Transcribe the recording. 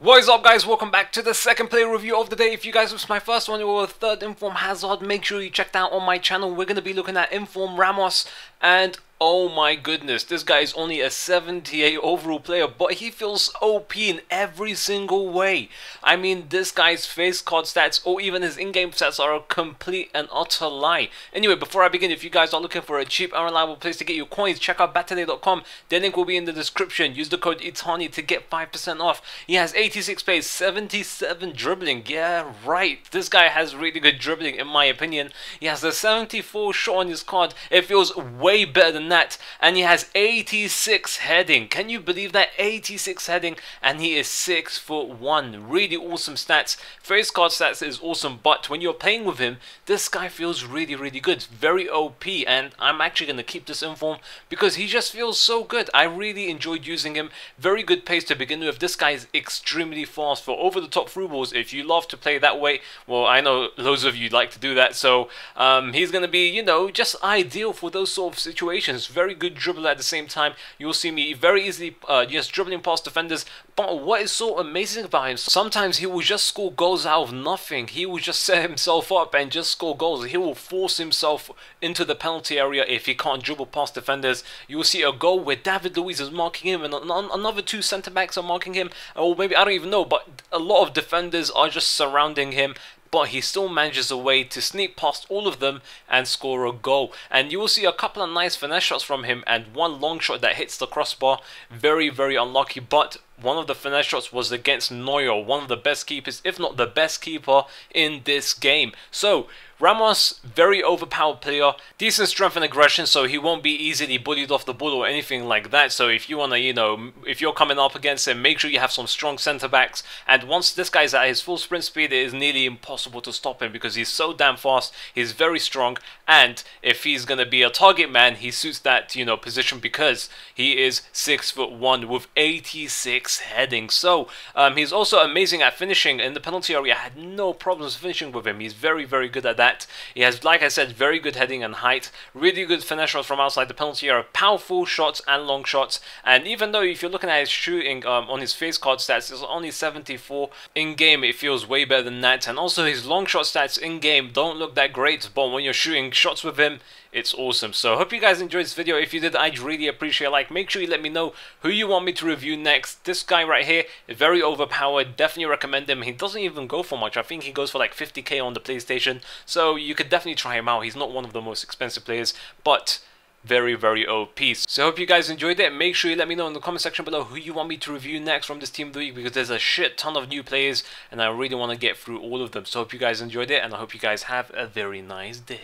What is up guys, welcome back to the second player review of the day. If you guys missed my first one or third Inform Hazard, make sure you check that out on my channel. We're going to be looking at Inform Ramos and Oh my goodness, this guy is only a 78 overall player, but he feels OP in every single way. I mean, this guy's face card stats or even his in-game stats are a complete and utter lie. Anyway, before I begin, if you guys are looking for a cheap and reliable place to get your coins, check out battilay.com. The link will be in the description. Use the code ITANI to get 5% off. He has 86 pace, 77 dribbling. Yeah, right. This guy has really good dribbling in my opinion. He has a 74 shot on his card. It feels way better than net and he has 86 heading. Can you believe that? 86 heading and he is 6 foot 1. Really awesome stats. Face card stats is awesome, but when you're playing with him, this guy feels really, really good. Very OP and I'm actually going to keep this inform because he just feels so good. I really enjoyed using him. Very good pace to begin with. This guy is extremely fast for over the top through balls. If you love to play that way, well, I know loads of you like to do that. So um, he's going to be, you know, just ideal for those sort of situations is very good dribbler at the same time. You'll see me very easily uh, just dribbling past defenders. But what is so amazing about him, sometimes he will just score goals out of nothing. He will just set himself up and just score goals. He will force himself into the penalty area if he can't dribble past defenders. You will see a goal where David Luiz is marking him and another two centre-backs are marking him. Or maybe, I don't even know, but a lot of defenders are just surrounding him but he still manages a way to sneak past all of them and score a goal. And you will see a couple of nice finesse shots from him and one long shot that hits the crossbar. Very, very unlucky, but one of the finesse shots was against Neuer, one of the best keepers, if not the best keeper in this game. So, Ramos, very overpowered player, decent strength and aggression, so he won't be easily bullied off the ball or anything like that. So if you want to, you know, if you're coming up against him, make sure you have some strong centre backs. And once this guy's at his full sprint speed, it is nearly impossible to stop him because he's so damn fast, he's very strong, and if he's going to be a target man, he suits that, you know, position because he is 6 foot 1 with 86 heading. So um, he's also amazing at finishing in the penalty area. I had no problems finishing with him. He's very, very good at that. He has, like I said, very good heading and height, really good finesse shots from outside the penalty area, powerful shots and long shots. And even though if you're looking at his shooting um, on his face card stats, it's only 74 in game, it feels way better than that. And also his long shot stats in game don't look that great, but when you're shooting shots with him, it's awesome. So hope you guys enjoyed this video. If you did, I'd really appreciate a like. Make sure you let me know who you want me to review next. This guy right here, very overpowered. Definitely recommend him. He doesn't even go for much. I think he goes for like 50k on the PlayStation. So you could definitely try him out. He's not one of the most expensive players, but very very OP. So I hope you guys enjoyed it. Make sure you let me know in the comment section below who you want me to review next from this team of the week because there's a shit ton of new players and I really want to get through all of them. So I hope you guys enjoyed it and I hope you guys have a very nice day.